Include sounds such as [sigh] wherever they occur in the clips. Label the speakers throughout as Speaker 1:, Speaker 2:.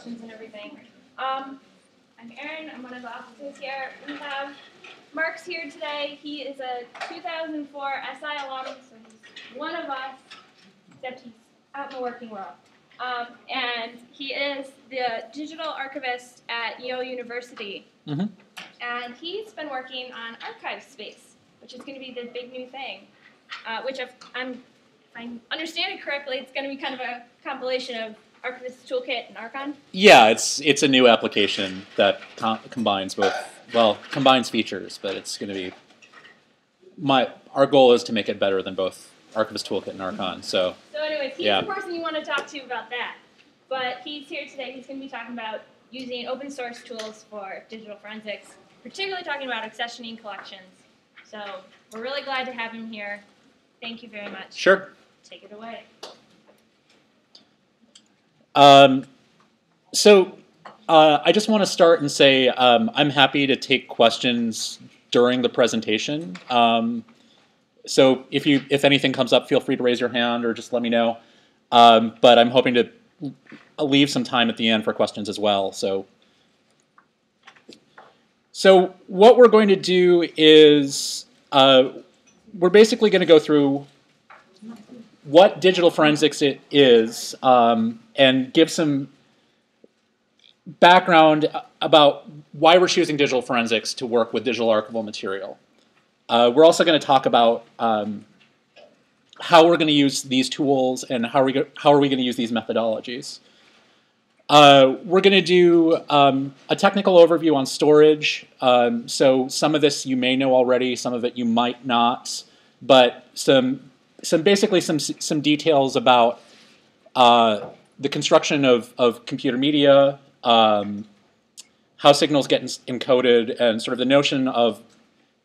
Speaker 1: questions and everything. Um, I'm Erin. I'm one of the officers here. We have Mark's here today. He is a 2004 SI alum, so he's one of us, except he's out in the working world. Um, and he is the digital archivist at Yale University.
Speaker 2: Mhm.
Speaker 1: And he's been working on ArchivesSpace, which is going to be the big new thing. Uh, which if I'm, if I understand it correctly, it's going to be kind of a compilation of Archivist Toolkit and Archon.
Speaker 2: Yeah, it's it's a new application that com- combines both. Well, combines features, but it's going to be. My our goal is to make it better than both Archivist Toolkit and Archon. So
Speaker 1: So, anyways, he's
Speaker 2: Yeah.
Speaker 1: the person you want to talk to about that. But he's here today. He's going to be talking about using open source tools for digital forensics, particularly talking about accessioning collections. So, we're really glad to have him here. Thank you very much.
Speaker 2: sure.
Speaker 1: Take it away.
Speaker 2: Um, so uh, I just want to start and say um, I'm happy to take questions during the presentation. Um, so if you if anything comes up, feel free to raise your hand or just let me know. Um, but I'm hoping to leave some time at the end for questions as well. So. So what we're going to do is uh, we're basically going to go through what digital forensics it is um, and give some background about why we're choosing digital forensics to work with digital archival material. Uh, we're also going to talk about um, how we're going to use these tools and how are we, how are we going to use these methodologies. Uh, we're going to do um, a technical overview on storage. Um, so some of this you may know already, some of it you might not, but some some basically some some details about uh, the construction of, of computer media, um, how signals get encoded, and sort of the notion of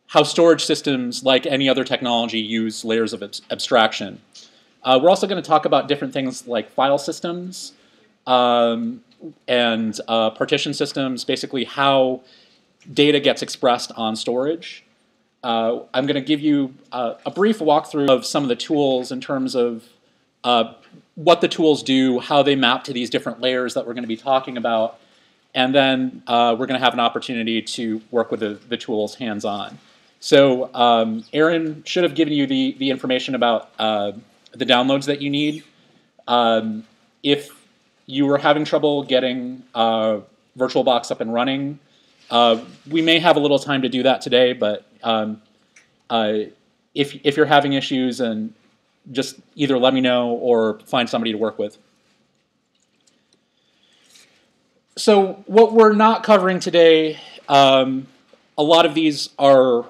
Speaker 2: how storage systems, like any other technology, use layers of abs- abstraction. Uh, we're also going to talk about different things like file systems um, and uh, partition systems, basically how data gets expressed on storage. Uh, I'm going to give you uh, a brief walkthrough of some of the tools in terms of uh, what the tools do, how they map to these different layers that we're going to be talking about, and then uh, we're going to have an opportunity to work with the, the tools hands-on. So um, Aaron should have given you the, the information about uh, the downloads that you need. Um, if you were having trouble getting uh, VirtualBox up and running, uh, we may have a little time to do that today, but um, uh, if, if you're having issues, and just either let me know or find somebody to work with. So what we're not covering today, um, a lot of these are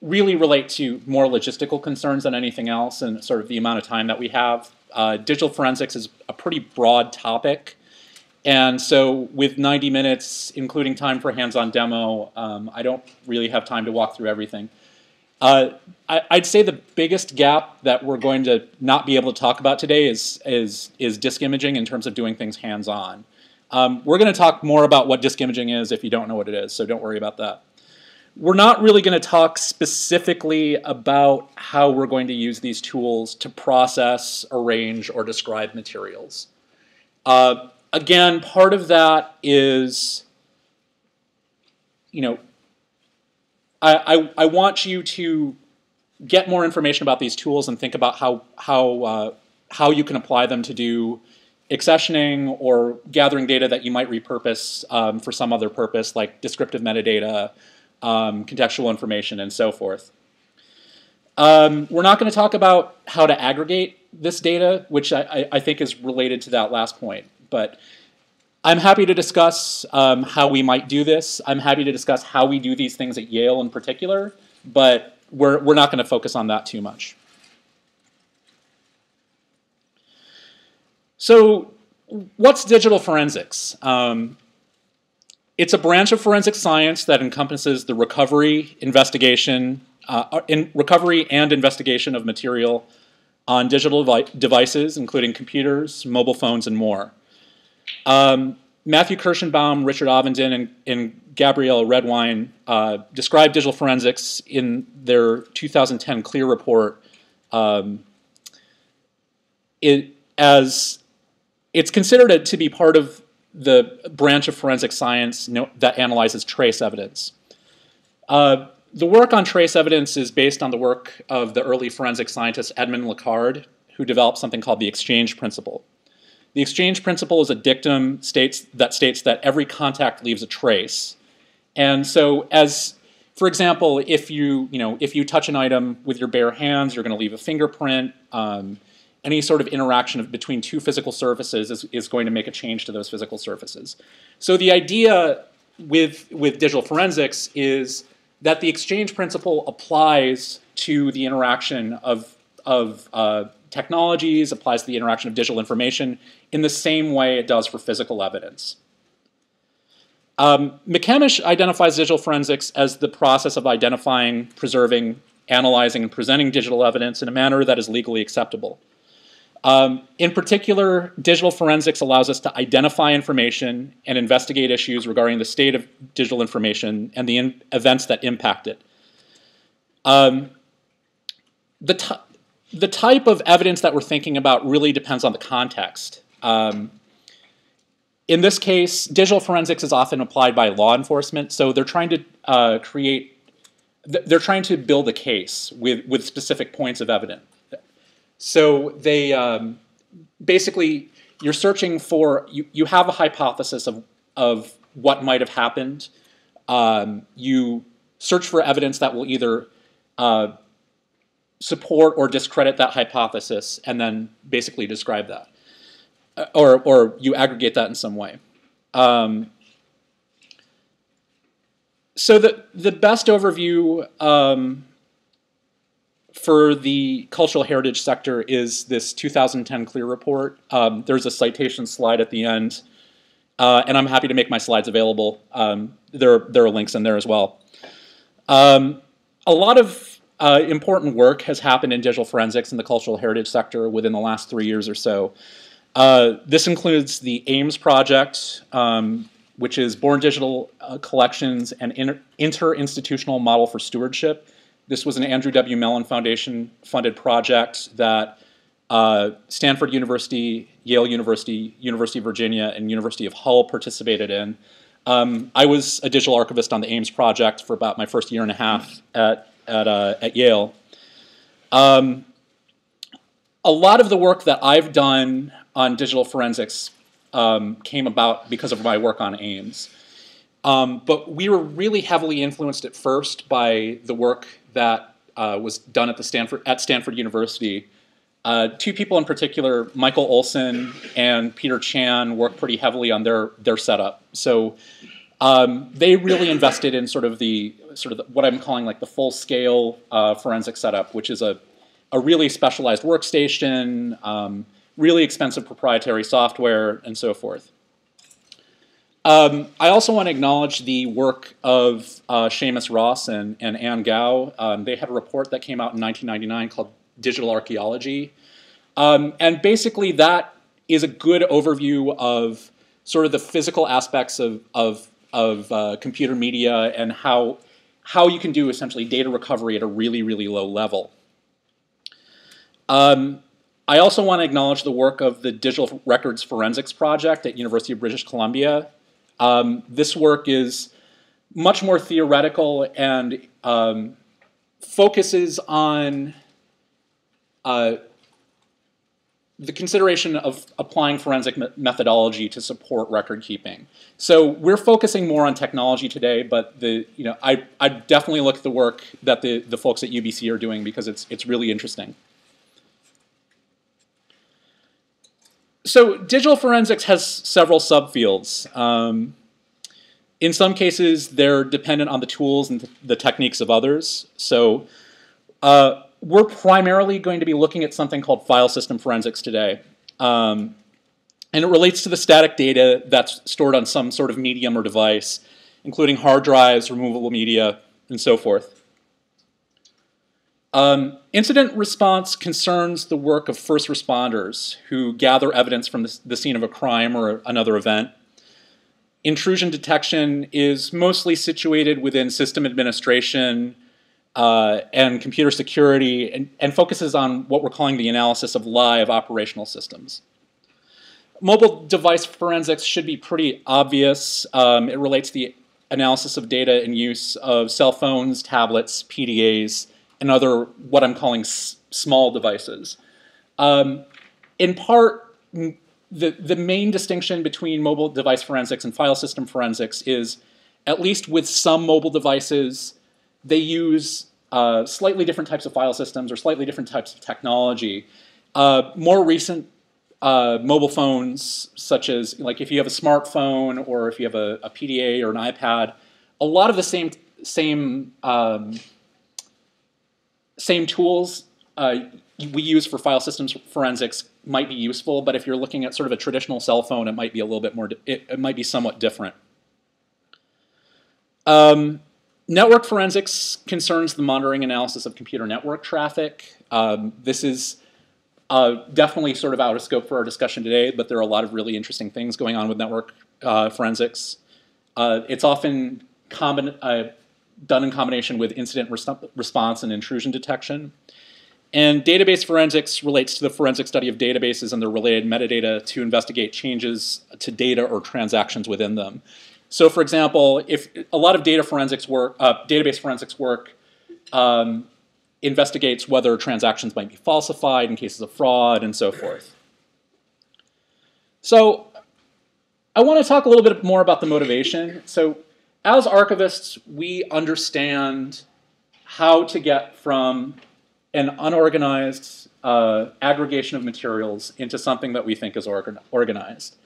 Speaker 2: really relate to more logistical concerns than anything else, and sort of the amount of time that we have. Uh, digital forensics is a pretty broad topic, and so with 90 minutes, including time for hands-on demo, um, I don't really have time to walk through everything. Uh, I, I'd say the biggest gap that we're going to not be able to talk about today is is is disk imaging in terms of doing things hands-on. Um, we're going to talk more about what disk imaging is if you don't know what it is, so don't worry about that. We're not really going to talk specifically about how we're going to use these tools to process, arrange, or describe materials. Uh, again, part of that is, you know, I, I, I want you to get more information about these tools and think about how, how, uh, how you can apply them to do accessioning or gathering data that you might repurpose um, for some other purpose, like descriptive metadata, um, contextual information, and so forth. Um, we're not going to talk about how to aggregate this data, which I, I, I think is related to that last point. But I'm happy to discuss um, how we might do this. I'm happy to discuss how we do these things at Yale in particular, but we're, we're not going to focus on that too much. So, what's digital forensics? Um, it's a branch of forensic science that encompasses the recovery, investigation, uh, in recovery and investigation of material on digital devices, including computers, mobile phones, and more. Um, Matthew Kirschenbaum, Richard Ovenden, and, and Gabrielle Redwine uh, described digital forensics in their 2010 CLIR report um, it, as it's considered to be part of the branch of forensic science no, that analyzes trace evidence. Uh, the work on trace evidence is based on the work of the early forensic scientist Edmund Locard, who developed something called the exchange principle. The exchange principle is a dictum states, that states that every contact leaves a trace. And so as for example, if you, you know, if you touch an item with your bare hands, you're going to leave a fingerprint. Um, any sort of interaction of, between two physical surfaces is, is going to make a change to those physical surfaces. So the idea with, with digital forensics is that the exchange principle applies to the interaction of, of uh, technologies, applies to the interaction of digital information in the same way it does for physical evidence. Um, McKemmish identifies digital forensics as the process of identifying, preserving, analyzing, and presenting digital evidence in a manner that is legally acceptable. Um, in particular, digital forensics allows us to identify information and investigate issues regarding the state of digital information and the events that impact it. Um, the, the type of evidence that we're thinking about really depends on the context. Um, in this case, digital forensics is often applied by law enforcement, so they're trying to uh, create, they're trying to build a case with, with specific points of evidence. So they um, basically, you're searching for, you, you have a hypothesis of, of what might have happened. Um, you search for evidence that will either uh, support or discredit that hypothesis and then basically describe that. Uh, or, or you aggregate that in some way. Um, so the, the best overview um, for the cultural heritage sector is this 2010 CLIR report. Um, there's a citation slide at the end, uh, and I'm happy to make my slides available. Um, there, there are links in there as well. Um, a lot of uh, important work has happened in digital forensics in the cultural heritage sector within the last three years or so. Uh, this includes the AIMS project, um, which is Born Digital uh, Collections and Inter Interinstitutional Model for Stewardship. This was an Andrew W. Mellon Foundation funded project that uh, Stanford University, Yale University, University of Virginia, and University of Hull participated in. Um, I was a digital archivist on the AIMS project for about my first year and a half at, at, uh, at Yale. Um, a lot of the work that I've done on digital forensics um, came about because of my work on AIMS. Um, but we were really heavily influenced at first by the work that uh, was done at the Stanford at Stanford University. Uh, two people in particular, Michael Olson and Peter Chan, worked pretty heavily on their their setup. So um, they really invested in sort of the sort of the, what I'm calling like the full scale uh, forensic setup, which is a a really specialized workstation, um, really expensive proprietary software, and so forth. Um, I also want to acknowledge the work of uh, Seamus Ross and, and Anne Gow. Um, they had a report that came out in 1999 called Digital Archaeology. Um, and basically, that is a good overview of sort of the physical aspects of, of, of uh, computer media and how, how you can do essentially data recovery at a really, really low level. Um, I also want to acknowledge the work of the Digital Records Forensics Project at University of British Columbia. Um, this work is much more theoretical and um, focuses on uh, the consideration of applying forensic me methodology to support record keeping. So we're focusing more on technology today, but the you know I I definitely look at the work that the the folks at UBC are doing because it's it's really interesting. So digital forensics has several subfields. Um, in some cases, they're dependent on the tools and the techniques of others. So uh, we're primarily going to be looking at something called file system forensics today. Um, and it relates to the static data that's stored on some sort of medium or device, including hard drives, removable media, and so forth. Um, incident response concerns the work of first responders who gather evidence from the, the scene of a crime or another event. Intrusion detection is mostly situated within system administration uh, and computer security and, and, focuses on what we're calling the analysis of live operational systems. mobile device forensics should be pretty obvious. Um, it relates to the analysis of data and use of cell phones, tablets, PDAs, and other what I'm calling small devices. Um, in part, the, the main distinction between mobile device forensics and file system forensics is, at least with some mobile devices, they use uh, slightly different types of file systems or slightly different types of technology. Uh, more recent uh, mobile phones, such as like if you have a smartphone or if you have a, a PDA or an iPad, a lot of the same same um, same tools uh, we use for file systems forensics might be useful, but if you're looking at sort of a traditional cell phone, it might be a little bit more. It, it might be somewhat different. Um, network forensics concerns the monitoring analysis of computer network traffic. Um, this is uh, definitely sort of out of scope for our discussion today, but there are a lot of really interesting things going on with network uh, forensics. Uh, it's often uh, done in combination with incident res response and intrusion detection. And database forensics relates to the forensic study of databases and their related metadata to investigate changes to data or transactions within them. So, for example, if a lot of data forensics work, uh, database forensics work um, investigates whether transactions might be falsified in cases of fraud and so forth. So I want to talk a little bit more about the motivation. So as archivists, we understand how to get from an unorganized uh, aggregation of materials into something that we think is organ organized.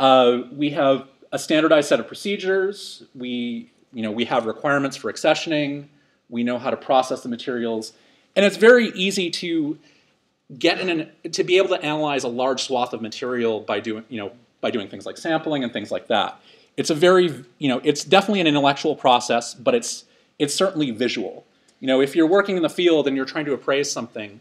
Speaker 2: Uh, we have a standardized set of procedures. We, you know, we have requirements for accessioning we know how to process the materials, and it's very easy to get in an, to be able to analyze a large swath of material by doing you know by doing things like sampling and things like that. It's a very you know it's definitely an intellectual process, but it's it's certainly visual. You know, if you're working in the field and you're trying to appraise something,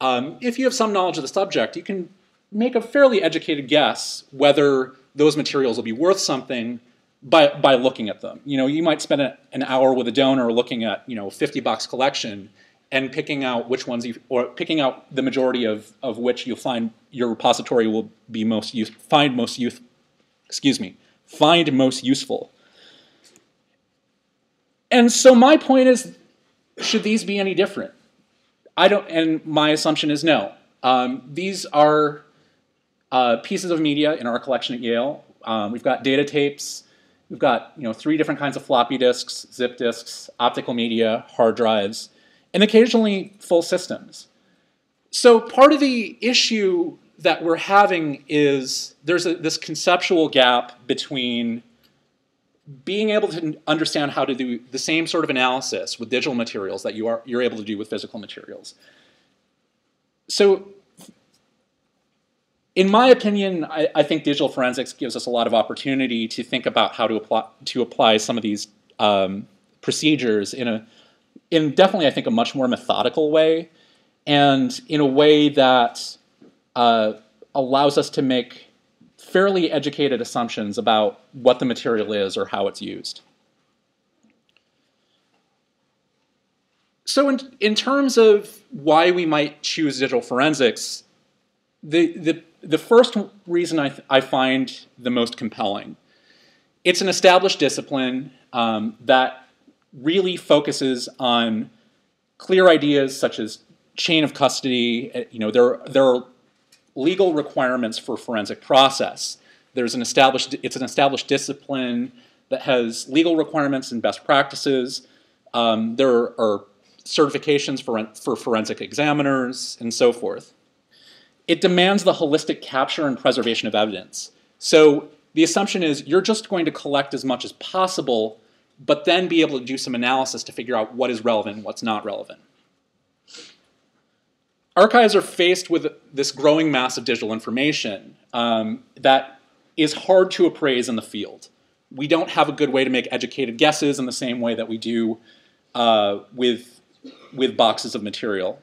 Speaker 2: um, if you have some knowledge of the subject, you can make a fairly educated guess whether those materials will be worth something by, by looking at them. You know, you might spend a, an hour with a donor looking at, you know, 50 box collection and picking out which ones you, or picking out the majority of, of which you'll find your repository will be most use, find most use, excuse me, find most useful. And so my point is, should these be any different? I don't, and my assumption is no. Um, these are uh, pieces of media in our collection at Yale. Um, we've got data tapes, We've got you know three different kinds of floppy disks, zip disks, optical media, hard drives, and occasionally full systems. So part of the issue that we're having is there's a, this conceptual gap between being able to understand how to do the same sort of analysis with digital materials that you are you're able to do with physical materials. So in my opinion, I, I, think digital forensics gives us a lot of opportunity to think about how to apply to apply some of these um, procedures in a in definitely I think a much more methodical way, and in a way that uh, allows us to make fairly educated assumptions about what the material is or how it's used. So in, in terms of why we might choose digital forensics, the, the the first reason I, I find the most compelling, it's an established discipline um, that really focuses on clear ideas such as chain of custody. Eh, you know, there, there are legal requirements for forensic process. There's an established, it's an established discipline that has legal requirements and best practices. Um, there are certifications for, for forensic examiners and so forth it demands the holistic capture and preservation of evidence. So the assumption is you're just going to collect as much as possible, but then be able to do some analysis to figure out what is relevant and what's not relevant. Archives are faced with this growing mass of digital information um, that is hard to appraise in the field. We don't have a good way to make educated guesses in the same way that we do uh, with, with boxes of material.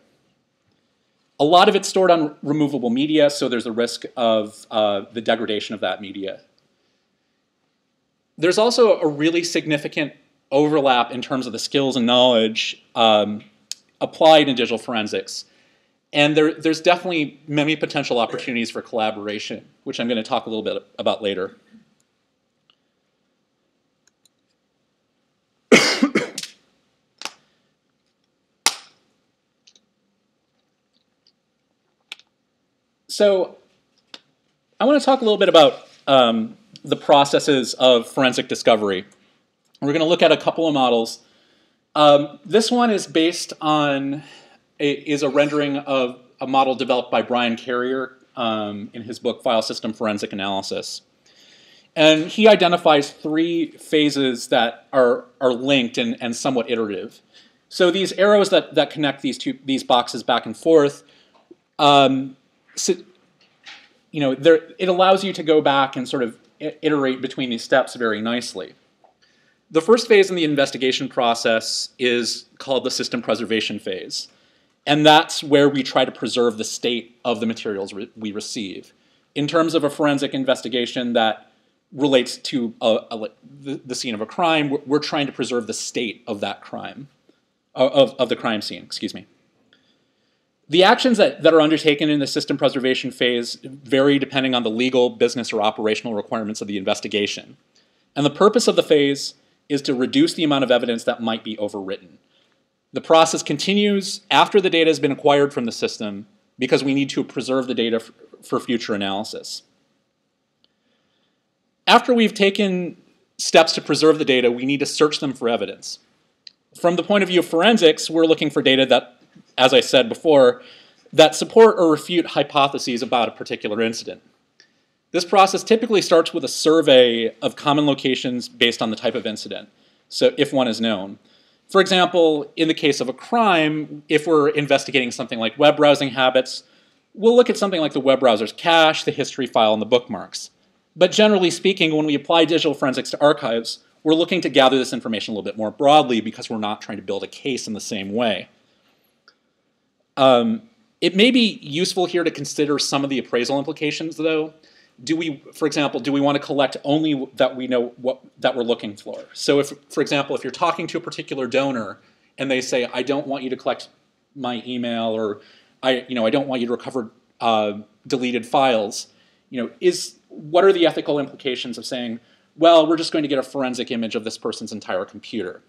Speaker 2: A lot of it's stored on removable media, so there's a risk of uh, the degradation of that media. There's also a really significant overlap in terms of the skills and knowledge um, applied in digital forensics. And there, there's definitely many potential opportunities for collaboration, which I'm going to talk a little bit about later. [coughs] so I want to talk a little bit about um, the processes of forensic discovery. We're going to look at a couple of models. Um, this one is based on is a rendering of a model developed by Brian Carrier um, in his book File System Forensic Analysis. And he identifies three phases that are, are linked and, and somewhat iterative. So these arrows that, that connect these two these boxes back and forth, um, so, you know, there, it allows you to go back and sort of iterate between these steps very nicely. The first phase in the investigation process is called the system preservation phase. And that's where we try to preserve the state of the materials re we receive. In terms of a forensic investigation that relates to a, a, the, scene of a crime, we're, we're, trying to preserve the state of that crime, uh, of, of the crime scene, excuse me. The actions that, that are undertaken in the system preservation phase vary depending on the legal, business, or operational requirements of the investigation. And the purpose of the phase is to reduce the amount of evidence that might be overwritten. The process continues after the data has been acquired from the system because we need to preserve the data for future analysis. After we've taken steps to preserve the data, we need to search them for evidence. From the point of view of forensics, we're looking for data that as I said before, that support or refute hypotheses about a particular incident. This process typically starts with a survey of common locations based on the type of incident, so if one is known. For example, in the case of a crime, if we're investigating something like web browsing habits, we'll look at something like the web browser's cache, the history file, and the bookmarks. But generally speaking, when we apply digital forensics to archives, we're looking to gather this information a little bit more broadly because we're not trying to build a case in the same way. Um, it may be useful here to consider some of the appraisal implications, though. Do we, for example, do we want to collect only that we know what that we're looking for? So, if, for example, if you're talking to a particular donor and they say, "I don't want you to collect my email," or "I, you know, I don't want you to recover uh, deleted files," you know, is what are the ethical implications of saying, "Well, we're just going to get a forensic image of this person's entire computer"?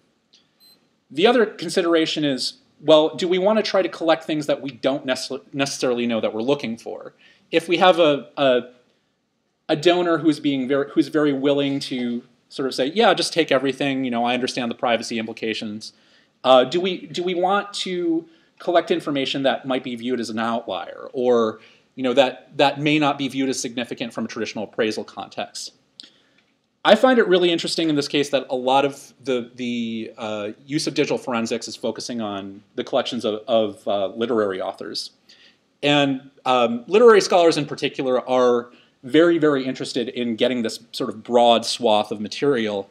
Speaker 2: The other consideration is well, do we want to try to collect things that we don't necessarily know that we're looking for? If we have a, a, a donor who's being very who's very willing to sort of say, yeah, just take everything. You know, I understand the privacy implications. Uh, do we do we want to collect information that might be viewed as an outlier, or you know that that may not be viewed as significant from a traditional appraisal context? I find it really interesting in this case that a lot of the, the uh, use of digital forensics is focusing on the collections of, of uh, literary authors. And um, literary scholars in particular are very, very interested in getting this sort of broad swath of material.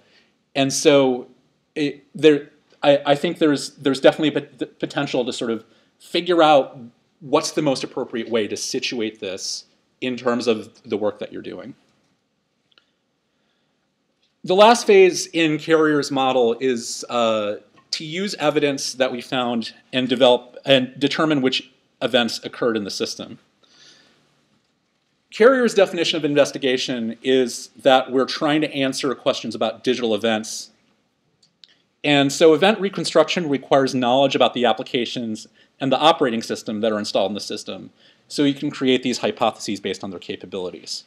Speaker 2: And so it, there, I, I, think there's, there's definitely a potential to sort of figure out what's the most appropriate way to situate this in terms of the work that you're doing. The last phase in Carrier's model is uh, to use evidence that we found and develop and determine which events occurred in the system. Carrier's definition of investigation is that we're trying to answer questions about digital events. And so event reconstruction requires knowledge about the applications and the operating system that are installed in the system so you can create these hypotheses based on their capabilities.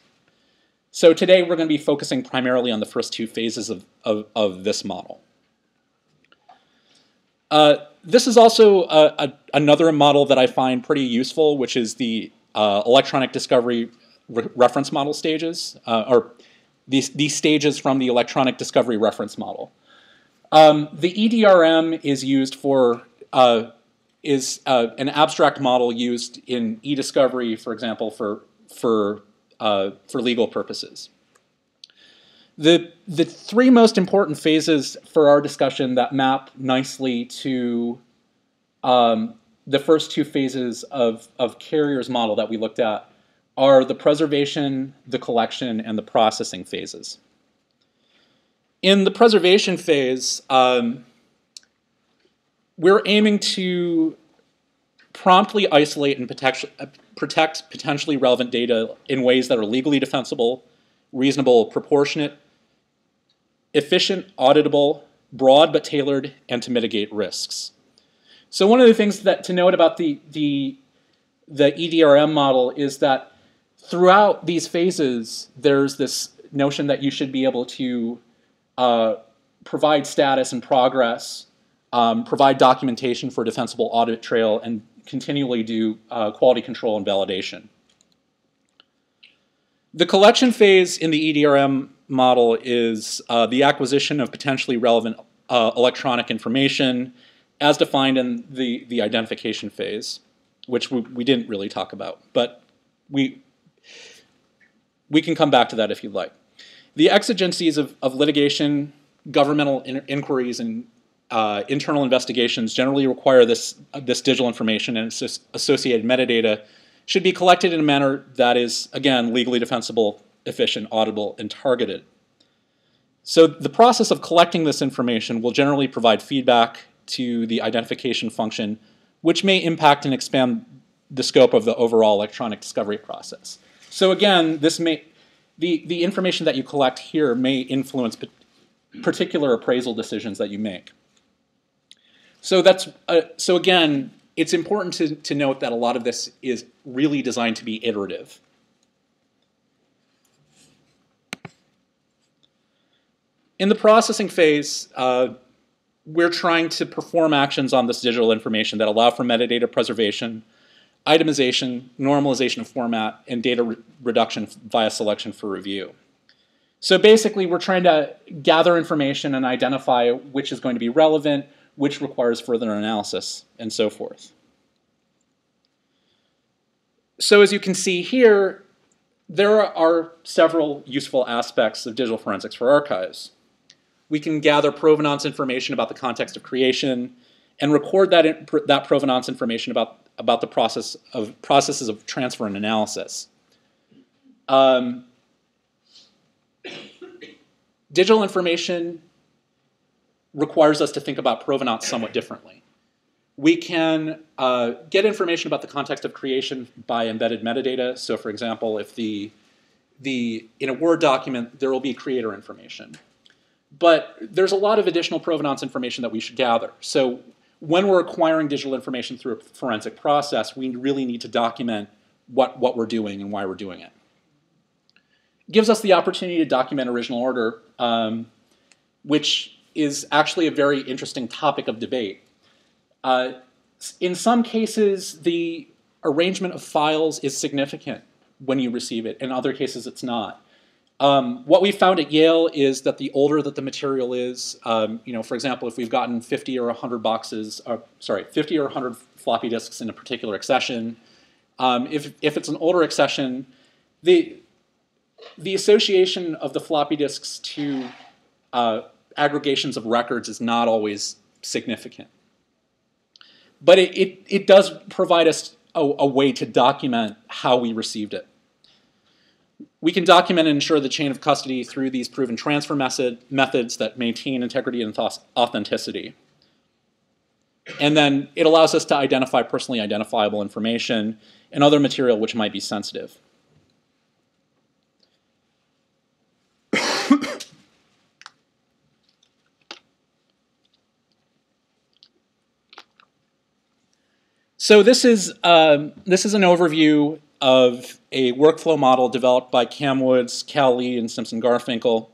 Speaker 2: So today we're going to be focusing primarily on the first two phases of, of, of this model. Uh, this is also a, a, another model that I find pretty useful, which is the uh, electronic discovery re reference model stages, uh, or these, these stages from the electronic discovery reference model. Um, the EDRM is used for, uh, is uh, an abstract model used in e-discovery, for example, for, for uh, for legal purposes. The, the three most important phases for our discussion that map nicely to um, the first two phases of, of Carrier's model that we looked at are the preservation, the collection, and the processing phases. In the preservation phase, um, we're aiming to promptly isolate and protect, protect potentially relevant data in ways that are legally defensible, reasonable, proportionate, efficient, auditable, broad but tailored, and to mitigate risks. So one of the things that to note about the, the, the EDRM model is that throughout these phases, there's this notion that you should be able to uh, provide status and progress, um, provide documentation for a defensible audit trail, and continually do uh, quality control and validation. The collection phase in the EDRM model is uh, the acquisition of potentially relevant uh, electronic information as defined in the, the identification phase, which we, we didn't really talk about, but we, we can come back to that if you'd like. The exigencies of, of litigation, governmental in inquiries, and uh, internal investigations generally require this, this digital information and its associated metadata should be collected in a manner that is, again, legally defensible, efficient, auditable, and targeted. So the process of collecting this information will generally provide feedback to the identification function, which may impact and expand the scope of the overall electronic discovery process. So again, this may, the, the information that you collect here may influence particular appraisal decisions that you make. So that's uh, so again, it's important to, to note that a lot of this is really designed to be iterative. In the processing phase, uh, we're trying to perform actions on this digital information that allow for metadata preservation, itemization, normalization of format, and data re reduction via selection for review. So basically, we're trying to gather information and identify which is going to be relevant, which requires further analysis, and so forth. So as you can see here, there are several useful aspects of digital forensics for archives. We can gather provenance information about the context of creation and record that, that provenance information about, about the process of, processes of transfer and analysis. Um, digital information requires us to think about provenance somewhat differently. We can uh, get information about the context of creation by embedded metadata. So for example, if the, the, in a Word document, there will be creator information. But there's a lot of additional provenance information that we should gather. So when we're acquiring digital information through a forensic process, we really need to document what, what we're doing and why we're doing it. it gives us the opportunity to document original order, um, which is actually a very interesting topic of debate. Uh, in some cases, the arrangement of files is significant when you receive it. In other cases, it's not. Um, what we found at Yale is that the older that the material is, um, you know, for example, if we've gotten 50 or 100 boxes, or, uh, sorry, 50 or 100 floppy disks in a particular accession, um, if, if it's an older accession, the, the association of the floppy disks to uh, aggregations of records is not always significant. But it, it, it does provide us a, a way to document how we received it. We can document and ensure the chain of custody through these proven transfer method, methods that maintain integrity and authenticity. And then it allows us to identify personally identifiable information and other material which might be sensitive. [coughs] so this is, um, this is an overview of a workflow model developed by Kam Woods, Cal Lee, and Simson Garfinkel,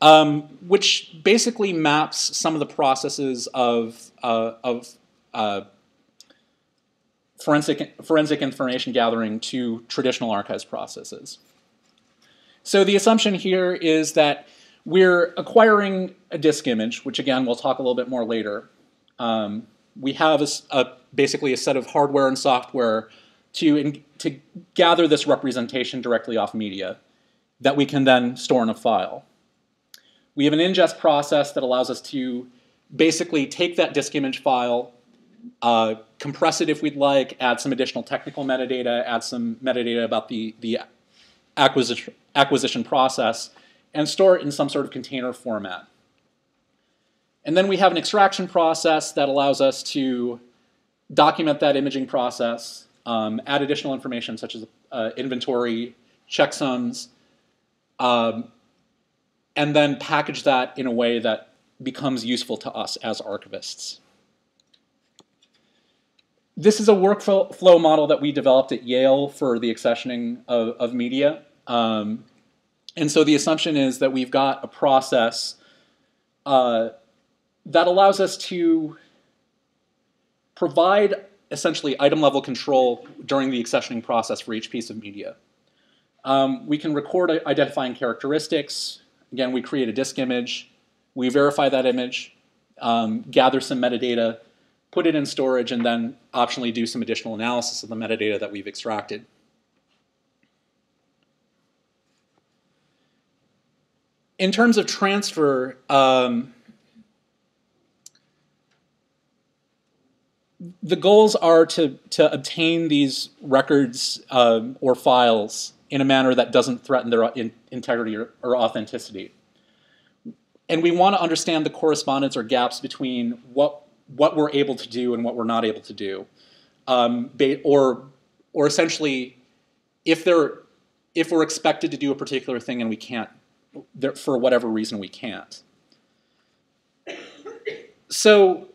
Speaker 2: um, which basically maps some of the processes of, uh, of uh, forensic, forensic information gathering to traditional archives processes. So the assumption here is that we're acquiring a disk image, which again we'll talk a little bit more later. Um, we have a, a, basically a set of hardware and software to, to gather this representation directly off media that we can then store in a file. We have an ingest process that allows us to basically take that disk image file, uh, compress it if we'd like, add some additional technical metadata, add some metadata about the, the acquisition, acquisition process, and store it in some sort of container format. And then we have an extraction process that allows us to document that imaging process, um, add additional information such as uh, inventory, checksums, um, and then package that in a way that becomes useful to us as archivists. This is a workflow model that we developed at Yale for the accessioning of, of media. Um, and so the assumption is that we've got a process uh, that allows us to provide essentially item level control during the accessioning process for each piece of media. Um, we can record identifying characteristics. Again, we create a disk image. We verify that image, um, gather some metadata, put it in storage, and then optionally do some additional analysis of the metadata that we've extracted. In terms of transfer, um, the goals are to, to obtain these records um, or files in a manner that doesn't threaten their in, integrity or, or, authenticity. And we want to understand the correspondence or gaps between what, what we're able to do and what we're not able to do. Um, or, or essentially, if, there, if we're expected to do a particular thing and we can't, for whatever reason we can't. So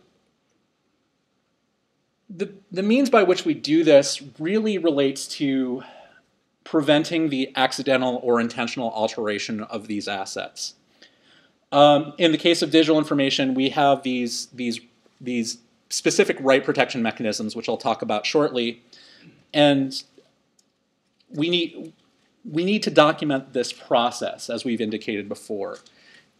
Speaker 2: the, the means by which we do this really relates to preventing the accidental or intentional alteration of these assets. Um, in the case of digital information, we have these, these, these specific write protection mechanisms, which I'll talk about shortly. And we need, we need to document this process, as we've indicated before.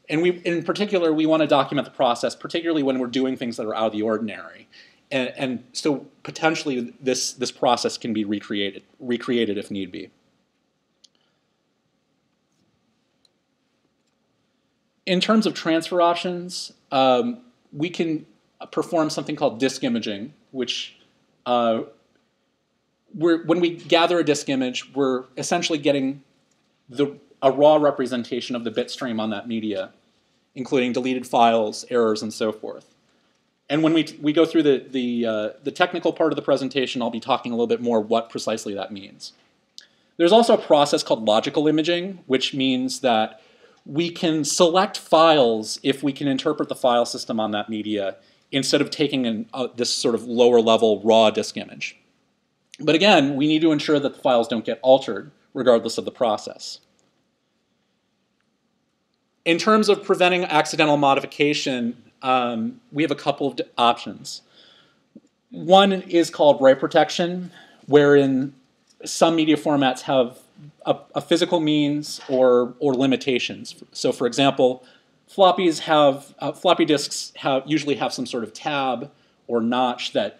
Speaker 2: And we, in particular, we want to document the process, particularly when we're doing things that are out of the ordinary and, and so potentially this this process can be recreated recreated if need be. In terms of transfer options, um, we can perform something called disk imaging, which uh, when we gather a disk image, we're essentially getting the, a raw representation of the bit stream on that media, including deleted files, errors, and so forth. And when we, we go through the, the, uh, the technical part of the presentation, I'll be talking a little bit more what precisely that means. There's also a process called logical imaging, which means that we can select files if we can interpret the file system on that media instead of taking an, uh, this sort of lower level raw disk image. But again, we need to ensure that the files don't get altered regardless of the process. In terms of preventing accidental modification, um, we have a couple of options. One is called write protection, wherein some media formats have a, a, physical means or, or limitations. So for example, floppies have, uh, floppy disks have, usually have some sort of tab or notch that,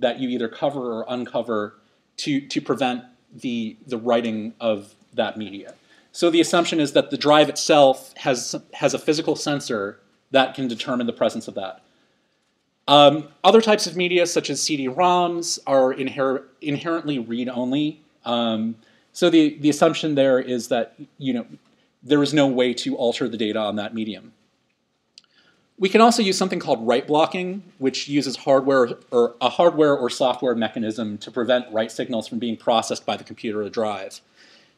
Speaker 2: that you either cover or uncover to, to prevent the, the writing of that media. So the assumption is that the drive itself has, has a physical sensor that can determine the presence of that. Um, other types of media, such as CD-ROMs, are inher inherently read-only. Um, so the, the assumption there is that you know there is no way to alter the data on that medium. We can also use something called write blocking, which uses hardware or a hardware or software mechanism to prevent write signals from being processed by the computer or drive.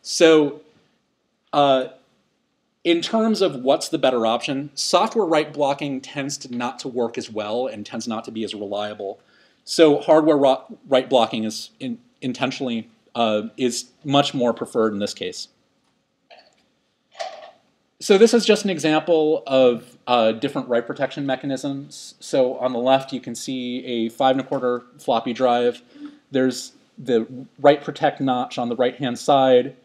Speaker 2: So uh, in terms of what's the better option, software write blocking tends to not to work as well and tends not to be as reliable. So hardware write blocking is in, intentionally uh, is much more preferred in this case. So this is just an example of uh, different write protection mechanisms. So on the left, you can see a five and a quarter floppy drive. There's the write protect notch on the right-hand side.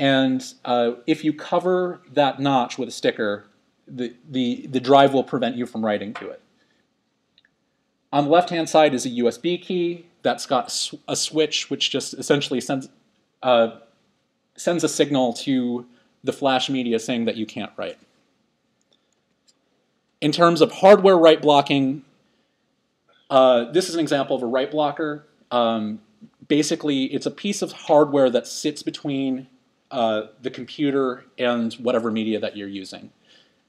Speaker 2: And uh, if you cover that notch with a sticker, the, the, the drive will prevent you from writing to it. On the left-hand side is a USB key that's got a switch which just essentially sends, uh, sends a signal to the flash media saying that you can't write. In terms of hardware write blocking, uh, this is an example of a write blocker. Um, basically, it's a piece of hardware that sits between uh, the computer and whatever media that you're using.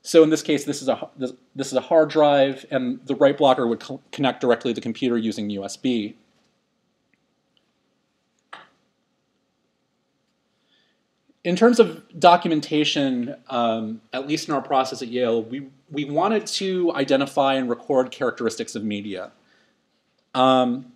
Speaker 2: So in this case, this is a this, this is a hard drive, and the write blocker would co- connect directly to the computer using USB. In terms of documentation, um, at least in our process at Yale, we, we wanted to identify and record characteristics of media. Um,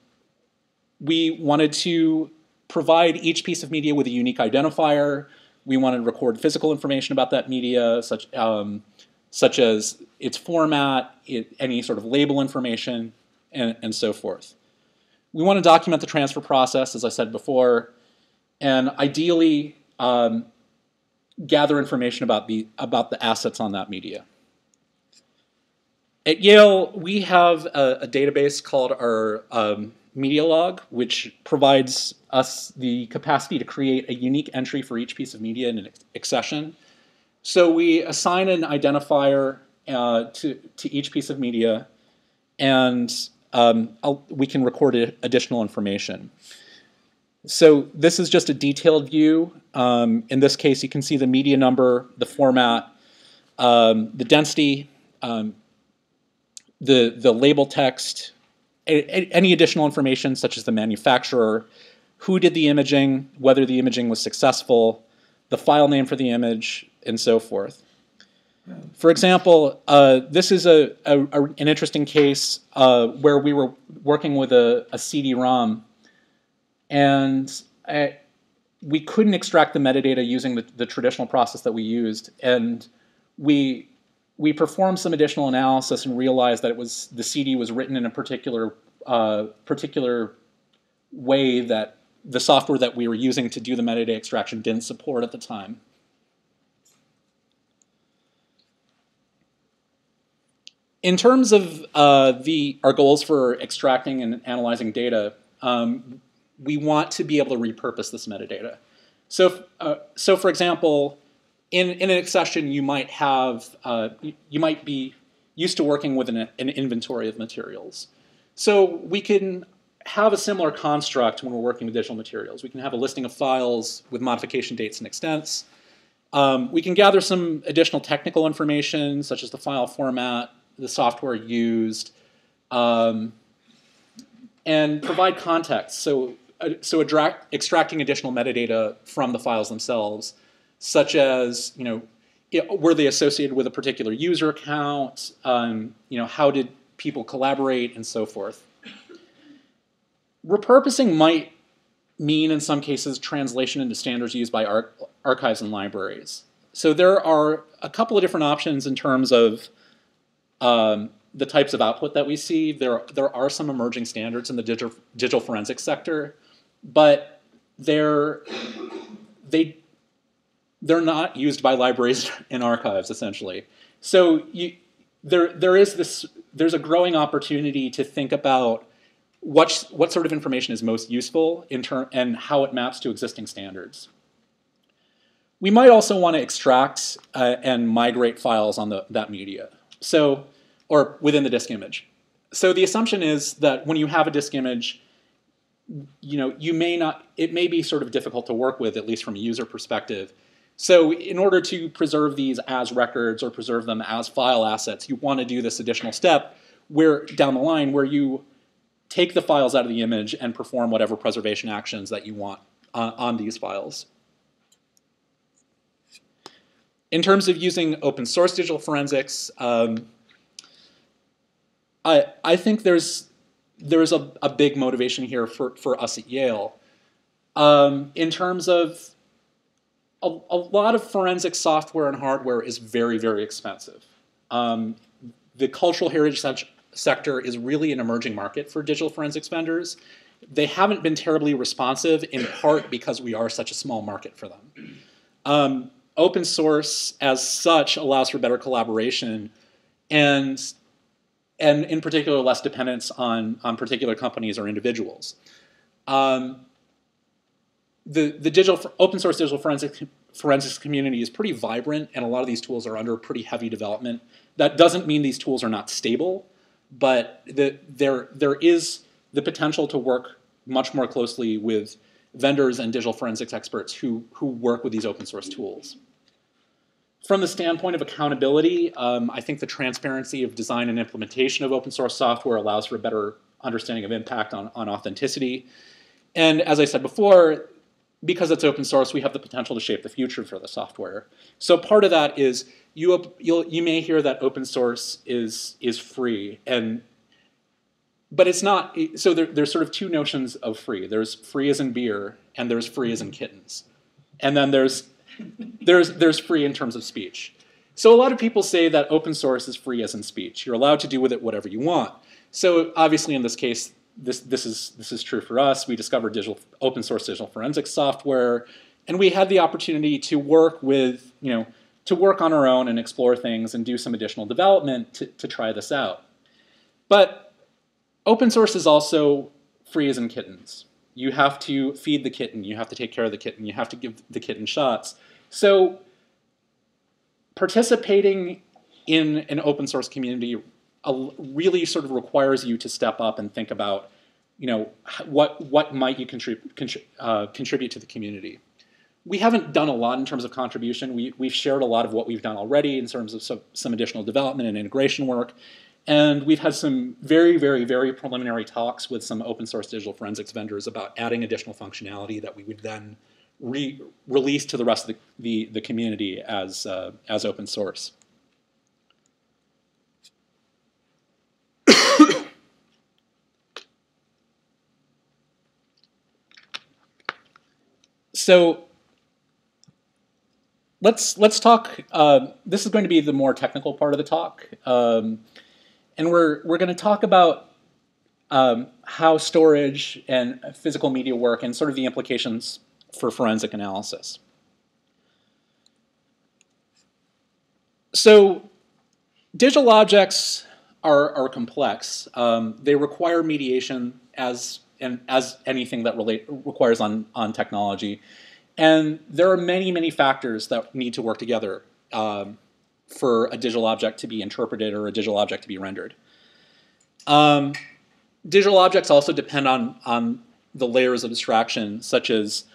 Speaker 2: we wanted to provide each piece of media with a unique identifier. We want to record physical information about that media, such, um, such as its format, it, any sort of label information, and, and so forth. We want to document the transfer process, as I said before, and ideally um, gather information about the about the assets on that media. At Yale, we have a, a database called our um, Media Log, which provides us the capacity to create a unique entry for each piece of media in an accession. So we assign an identifier uh, to, to each piece of media, and um, we can record additional information. So this is just a detailed view. Um, in this case, you can see the media number, the format, um, the density, um, the, the label text, a, a, any additional information such as the manufacturer, who did the imaging, whether the imaging was successful, the file name for the image, and so forth. For example, uh, this is a, a, an interesting case uh, where we were working with a, a CD-ROM and I, we couldn't extract the metadata using the, the traditional process that we used. And we we performed some additional analysis and realized that it was the CD was written in a particular uh, particular way that the software that we were using to do the metadata extraction didn't support at the time. In terms of uh, the our goals for extracting and analyzing data, um, we want to be able to repurpose this metadata. So, uh, so for example, in, in an accession, you might have, uh, you, might be used to working with an, an, inventory of materials. So we can have a similar construct when we're working with digital materials. We can have a listing of files with modification dates and extents. Um, we can gather some additional technical information, such as the file format, the software used, um, and provide context. So uh, so extracting additional metadata from the files themselves, such as you know, were they associated with a particular user account? Um, you know, how did people collaborate and so forth. Repurposing might mean, in some cases, translation into standards used by ar archives and libraries. So there are a couple of different options in terms of um, the types of output that we see. There, there are some emerging standards in the digital, digital forensics sector but they're they they're not used by libraries [laughs] and archives essentially. So you, there there is this there's a growing opportunity to think about what what sort of information is most useful in turn and how it maps to existing standards. We might also want to extract uh, and migrate files on the, that media. So, or within the disk image. So the assumption is that when you have a disk image, you know, you may not, it may be sort of difficult to work with, at least from a user perspective. So in order to preserve these as records or preserve them as file assets, you want to do this additional step where down the line where you take the files out of the image and perform whatever preservation actions that you want uh, on these files. In terms of using open source digital forensics, um, I, I think there's there's a, a big motivation here for, for us at Yale. Um, in terms of a, a, lot of forensic software and hardware is very, very expensive. Um, the cultural heritage se sector is really an emerging market for digital forensics vendors. They haven't been terribly responsive, in part because we are such a small market for them. Um, open source, as such, allows for better collaboration, and and in particular less dependence on, on particular companies or individuals. Um, the, the digital open source digital forensics, forensics community is pretty vibrant and a lot of these tools are under pretty heavy development. That doesn't mean these tools are not stable, but the, there, there is the potential to work much more closely with vendors and digital forensics experts who, who work with these open source tools. From the standpoint of accountability, um, I think the transparency of design and implementation of open source software allows for a better understanding of impact on, on authenticity. And as I said before, because it's open source, we have the potential to shape the future for the software. So part of that is you you may hear that open source is is free, and but it's not. So there, there's sort of two notions of free. There's free as in beer, and there's free as in kittens, and then there's there's there's free in terms of speech. So a lot of people say that open source is free as in speech. You're allowed to do with it whatever you want. So obviously in this case, this, this, is, this is true for us. We discovered digital, open source digital forensics software, and we had the opportunity to work with, you know, to work on our own and explore things and do some additional development to, to try this out. But open source is also free as in kittens. You have to feed the kitten, you have to take care of the kitten, you have to give the kitten shots. So participating in an open source community really sort of requires you to step up and think about, you know, what what might you contribute uh, contribute to the community. We haven't done a lot in terms of contribution. We, we've shared a lot of what we've done already in terms of some, some additional development and integration work. And we've had some very, very, very preliminary talks with some open source digital forensics vendors about adding additional functionality that we would then re release to the rest of the, the, the community as, uh, as open source. So let's let's talk. Uh, this is going to be the more technical part of the talk, um, and we're we're going to talk about um, how storage and physical media work, and sort of the implications for forensic analysis. So, digital objects are, are complex. Um, they require mediation as and as anything that relate requires on on technology. And there are many many factors that need to work together um, for a digital object to be interpreted or a digital object to be rendered. Um, digital objects also depend on on the layers of abstraction, such as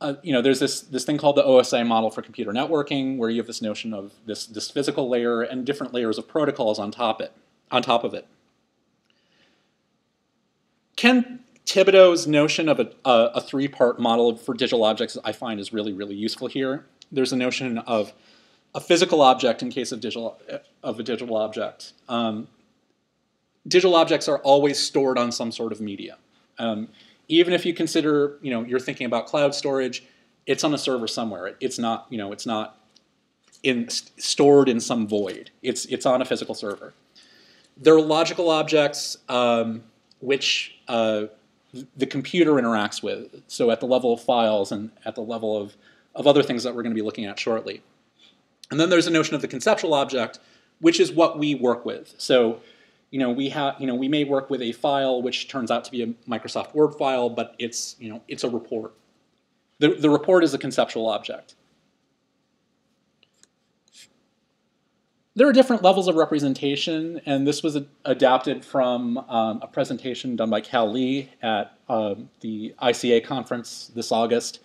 Speaker 2: uh, you know, there's this this thing called the OSI model for computer networking, where you have this notion of this this physical layer and different layers of protocols on top it on top of it. Ken Thibodeau's notion of a, a, a three-part model for digital objects I find is really, really useful here. There's a notion of a physical object in case of digital of a digital object. Um, digital objects are always stored on some sort of media. Um, even if you consider, you know, you're thinking about cloud storage, it's on a server somewhere. It's not, you know, it's not in, stored in some void. It's it's on a physical server. There are logical objects um, which uh, the computer interacts with. So at the level of files and at the level of, of other things that we're going to be looking at shortly. And then there's a notion of the conceptual object, which is what we work with. So, you know, we have, you know, we may work with a file which turns out to be a Microsoft Word file, but it's, you know, it's a report. The, the report is a conceptual object. There are different levels of representation, and this was a, adapted from um, a presentation done by Cal Lee at um, the ICA conference this August.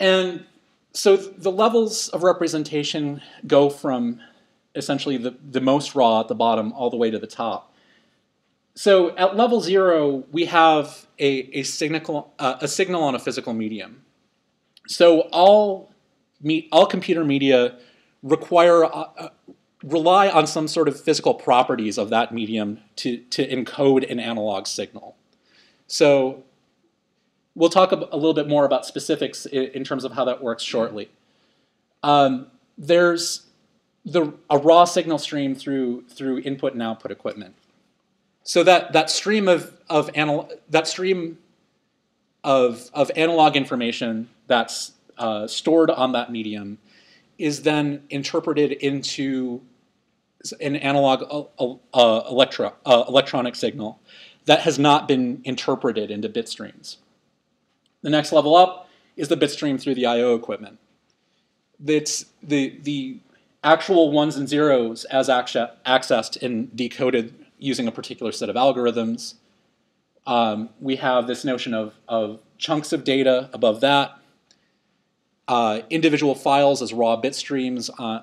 Speaker 2: And so the levels of representation go from essentially the, the most raw at the bottom all the way to the top. So at level zero, we have a, a, signal, uh, a signal on a physical medium. So all, me, all computer media require uh, uh rely on some sort of physical properties of that medium to, to encode an analog signal. So we'll talk a, a little bit more about specifics in, in, terms of how that works shortly. Um, there's the, a raw signal stream through, through input and output equipment. So that, that stream of, of anal that stream of, of analog information that's uh, stored on that medium is then interpreted into an analog uh, uh, uh, electronic signal that has not been interpreted into bit streams. The next level up is the bit stream through the I.O. equipment. It's the, the actual ones and zeros as accessed and decoded using a particular set of algorithms. Um, we have this notion of, of chunks of data above that, uh, individual files as raw bit streams uh,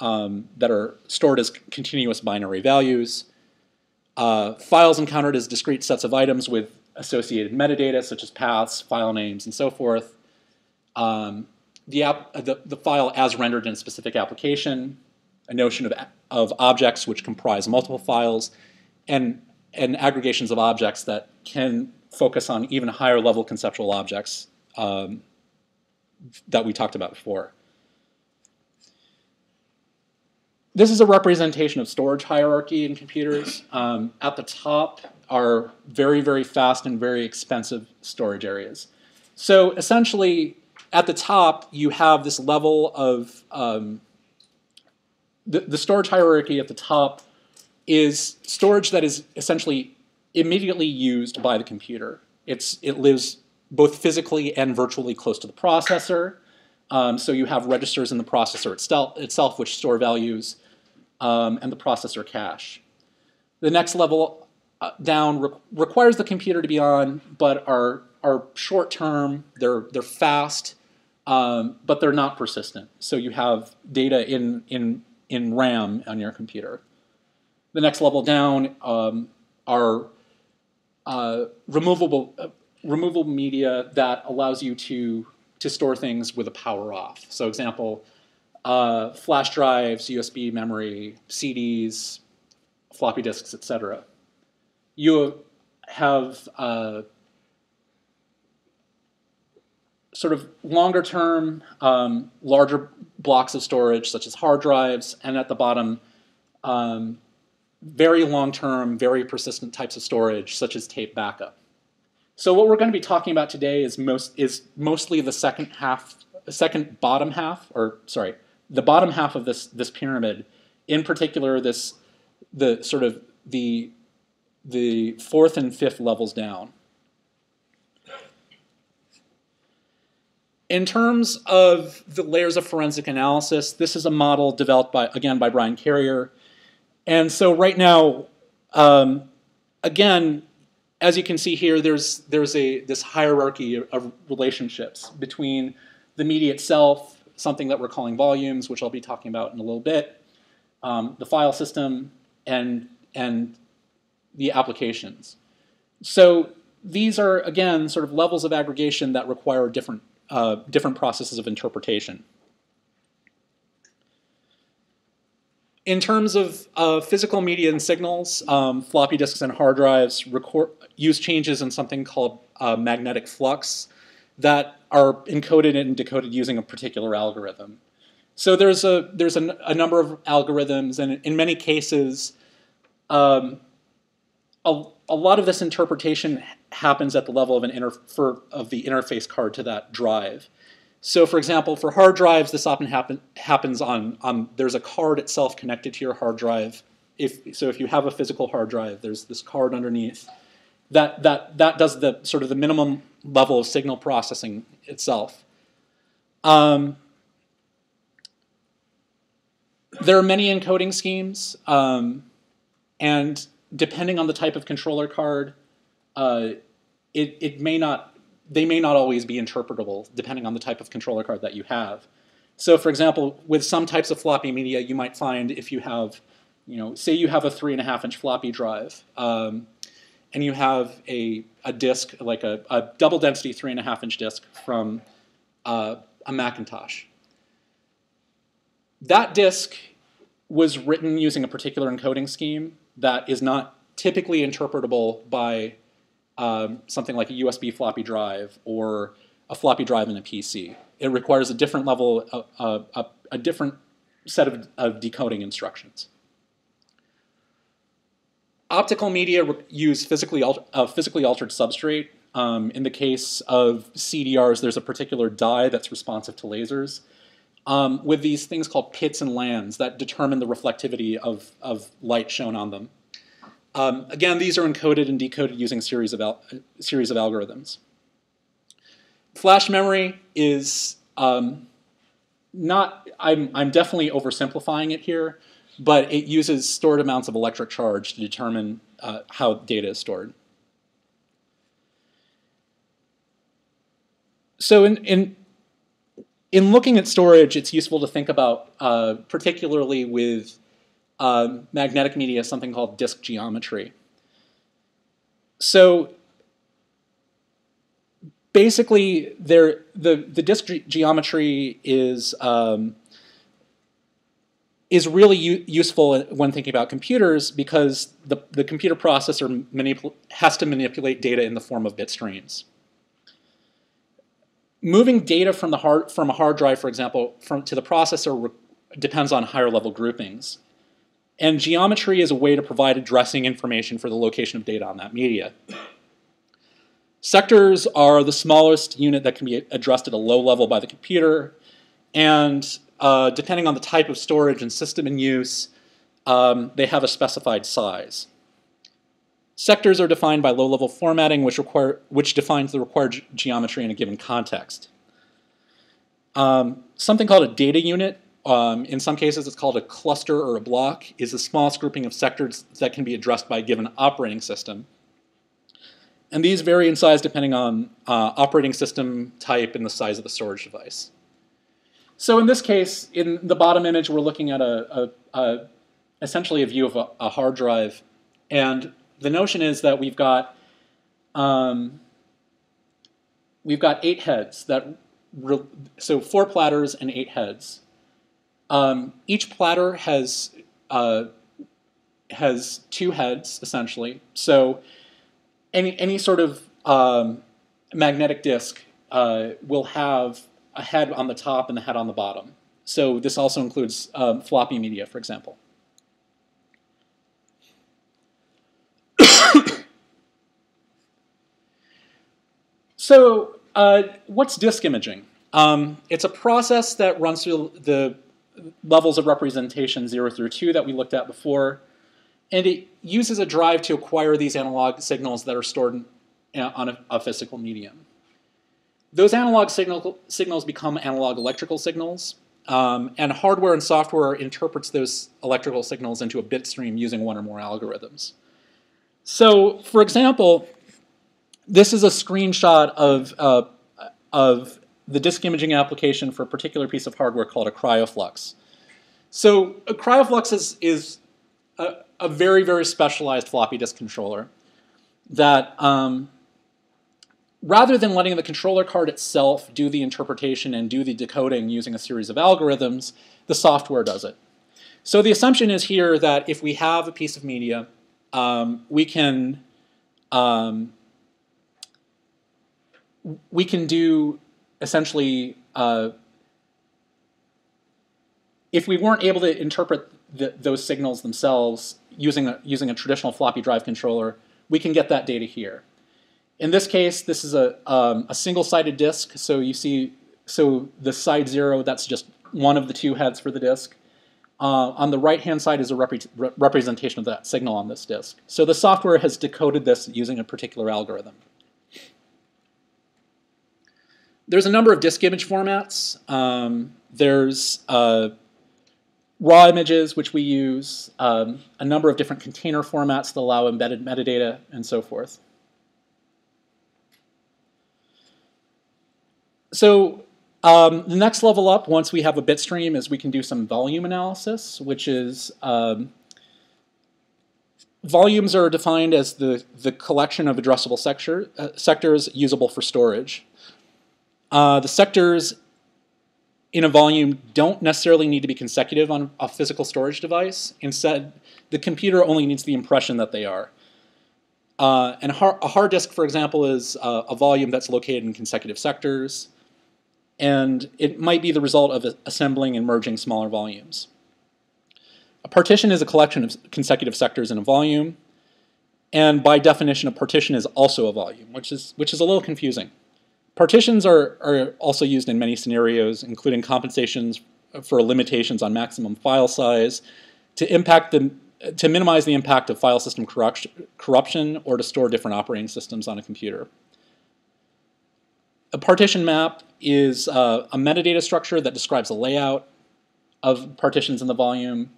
Speaker 2: um, that are stored as continuous binary values. Uh, files encountered as discrete sets of items with associated metadata, such as paths, file names, and so forth. Um, the, app, the, the file as rendered in a specific application, a notion of, of objects which comprise multiple files, and, and aggregations of objects that can focus on even higher level conceptual objects um, that we talked about before. This is a representation of storage hierarchy in computers. Um, at the top are very, very fast and very expensive storage areas. So essentially, at the top, you have this level of um, the, the storage hierarchy at the top is storage that is essentially immediately used by the computer. It's, it lives both physically and virtually close to the processor. Um, so you have registers in the processor itself, itself which store values, um, and the processor cache. The next level uh, down re requires the computer to be on, but are, are short term, they're, they're fast, um, but they're not persistent. So you have data in, in, in RAM on your computer. The next level down um, are uh, removable, uh, removable media that allows you to, to store things with a power off. So example, uh, flash drives, USB memory, CDs, floppy disks, etc. You have uh, sort of longer term, um, larger blocks of storage, such as hard drives, and at the bottom, um, very long term, very persistent types of storage, such as tape backup. So what we're going to be talking about today is most is mostly the second half, second bottom half, or sorry, the bottom half of this this pyramid. In particular, this the sort of the the fourth and fifth levels down. In terms of the layers of forensic analysis, this is a model developed by again by Brian Carrier, and so right now, um, again, as you can see here, there's there's a this hierarchy of, of relationships between the media itself, something that we're calling volumes, which I'll be talking about in a little bit, um, the file system, and and the applications. So these are again sort of levels of aggregation that require different uh, different processes of interpretation. In terms of uh, physical media and signals, um, floppy disks and hard drives record, use changes in something called uh, magnetic flux that are encoded and decoded using a particular algorithm. So there's a there's a, a number of algorithms, and in many cases, um, a, a lot of this interpretation happens at the level of an of the interface card to that drive. So for example, for hard drives, this often happen, happens on, on, there's a card itself connected to your hard drive. If, so if you have a physical hard drive, there's this card underneath. That, that, that does the sort of the minimum level of signal processing itself. Um, there are many encoding schemes, um, and depending on the type of controller card, uh, it, it may not they may not always be interpretable depending on the type of controller card that you have. So for example, with some types of floppy media, you might find if you have, you know, say you have a three and a half inch floppy drive, um, and you have a, a disk, like a, a double density three and a half inch disk from uh, a Macintosh. That disk was written using a particular encoding scheme that is not typically interpretable by um, something like a USB floppy drive or a floppy drive in a PC. It requires a different level, of, uh, a, a, different set of, of decoding instructions. Optical media use physically, a physically altered substrate. Um, in the case of CDRs, there's a particular dye that's responsive to lasers. Um, with these things called pits and lands that determine the reflectivity of, of light shown on them. Um, again, these are encoded and decoded using series of, series of algorithms. Flash memory is um, not, I'm, I'm definitely oversimplifying it here, but it uses stored amounts of electric charge to determine uh, how data is stored. So in, in in looking at storage, it's useful to think about, uh, particularly with uh, magnetic media, something called disk geometry. So basically, there the the disk ge geometry is um, is really useful when thinking about computers because the, the computer processor has to manipulate data in the form of bit streams. Moving data from, the hard, from a hard drive, for example, from, to the processor depends on higher level groupings. And geometry is a way to provide addressing information for the location of data on that media. Sectors are the smallest unit that can be addressed at a low level by the computer, and uh, depending on the type of storage and system in use, um, they have a specified size. Sectors are defined by low-level formatting, which, require, which defines the required ge geometry in a given context. Um, something called a data unit, um, in some cases it's called a cluster or a block, is the smallest grouping of sectors that can be addressed by a given operating system. And these vary in size depending on uh, operating system type and the size of the storage device. So in this case, in the bottom image, we're looking at a, a, a essentially a view of a, a, hard drive. And the notion is that we've got um, we've got eight heads that so four platters and eight heads. Um, each platter has uh, has two heads essentially. So any any sort of um, magnetic disk uh, will have a head on the top and the head on the bottom. So this also includes um, floppy media, for example. [coughs] so uh, what's disk imaging? Um, it's a process that runs through the levels of representation 0 through 2 that we looked at before. And it uses a drive to acquire these analog signals that are stored in, on a, a physical medium those analog signal, signals become analog electrical signals, um, and hardware and software interprets those electrical signals into a bit stream using one or more algorithms. So, for example, this is a screenshot of, uh, of the disk imaging application for a particular piece of hardware called a KryoFlux. So a KryoFlux is, is a, a very, very specialized floppy disk controller that um, rather than letting the controller card itself do the interpretation and do the decoding using a series of algorithms, the software does it. So the assumption is here that if we have a piece of media, um, we can um, we can do essentially uh, if we weren't able to interpret the, those signals themselves using a, using a traditional floppy drive controller, we can get that data here. In this case, this is a, um, a single-sided disk, so you see, so the side zero, that's just one of the two heads for the disk. Uh, on the right-hand side is a repre representation of that signal on this disk. So the software has decoded this using a particular algorithm. There's a number of disk image formats. Um, there's uh, raw images, which we use, um, a number of different container formats that allow embedded metadata, and so forth. So um, the next level up, once we have a bit stream, is we can do some volume analysis, which is um, volumes are defined as the, the collection of addressable sector, uh, sectors usable for storage. Uh, the sectors in a volume don't necessarily need to be consecutive on a physical storage device. Instead, the computer only needs the impression that they are. Uh, and a hard disk, for example, is uh, a volume that's located in consecutive sectors and it might be the result of assembling and merging smaller volumes. A partition is a collection of consecutive sectors in a volume, and by definition, a partition is also a volume, which is, which is a little confusing. Partitions are, are also used in many scenarios, including compensations for limitations on maximum file size, to impact the to minimize the impact of file system corruption or to store different operating systems on a computer. A partition map is uh, a metadata structure that describes the layout of partitions in the volume,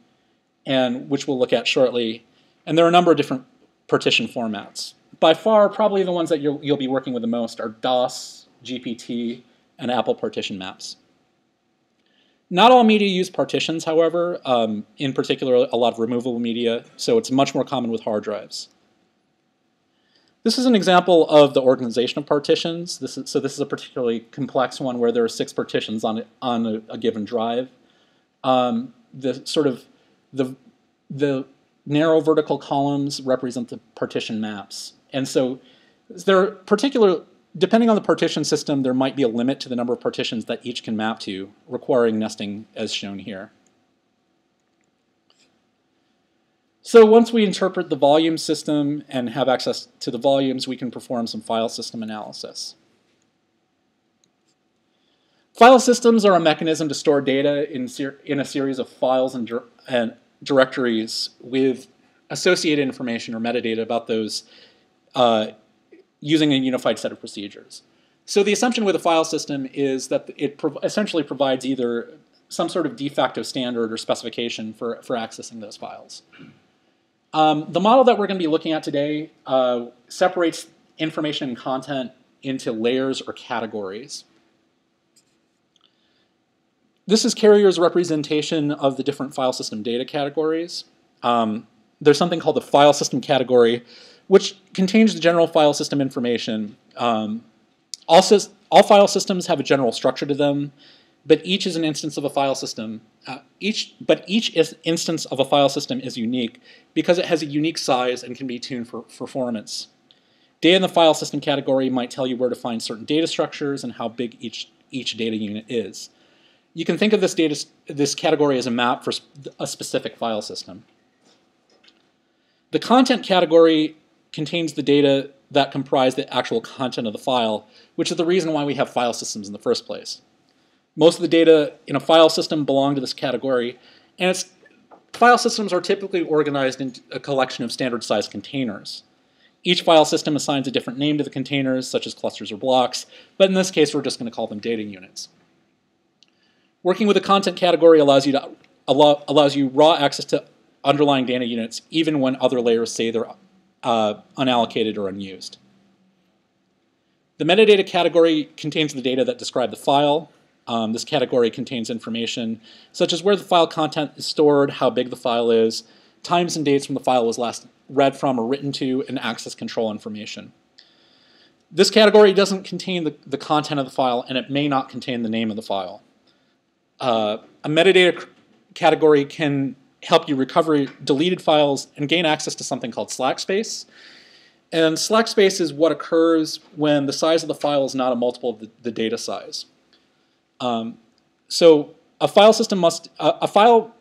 Speaker 2: and which we'll look at shortly. And there are a number of different partition formats. By far, probably the ones that you'll, you'll be working with the most are DOS, GPT, and Apple partition maps. Not all media use partitions, however, um, in particular, a lot of removable media, so it's much more common with hard drives. This is an example of the organization of partitions. This is, so this is a particularly complex one where there are six partitions on, on a, a given drive. Um, the sort of the, the narrow vertical columns represent the partition maps. And so there are particular Depending on the partition system, there might be a limit to the number of partitions that each can map to, requiring nesting as shown here. So once we interpret the volume system and have access to the volumes, we can perform some file system analysis. File systems are a mechanism to store data in, in a series of files and, and directories with associated information or metadata about those uh, using a unified set of procedures. So the assumption with a file system is that it essentially provides either some sort of de facto standard or specification for, for accessing those files. Um, the model that we're going to be looking at today uh, separates information and content into layers or categories. This is Carrier's representation of the different file system data categories. Um, there's something called the file system category, which contains the general file system information. Um, all, all, file systems have a general structure to them, but each is an instance of a file system. Uh, each, but each instance of a file system is unique because it has a unique size and can be tuned for, for performance. Data in the file system category might tell you where to find certain data structures and how big each, each data unit is. You can think of this, data, this category as a map for a specific file system. The content category contains the data that comprise the actual content of the file, which is the reason why we have file systems in the first place. Most of the data in a file system belong to this category, and its file systems are typically organized into a collection of standard sized containers. Each file system assigns a different name to the containers, such as clusters or blocks, but in this case we're just going to call them data units. Working with a content category allows you, to, allow, allows you raw access to underlying data units even when other layers say they're uh, unallocated or unused. The metadata category contains the data that describe the file. Um, this category contains information such as where the file content is stored, how big the file is, times and dates when the file was last read from or written to, and access control information. This category doesn't contain the, the content of the file, and it may not contain the name of the file. Uh, a metadata category can help you recover deleted files and gain access to something called slack space. And slack space is what occurs when the size of the file is not a multiple of the, the data size. Um, so a file system must, a, file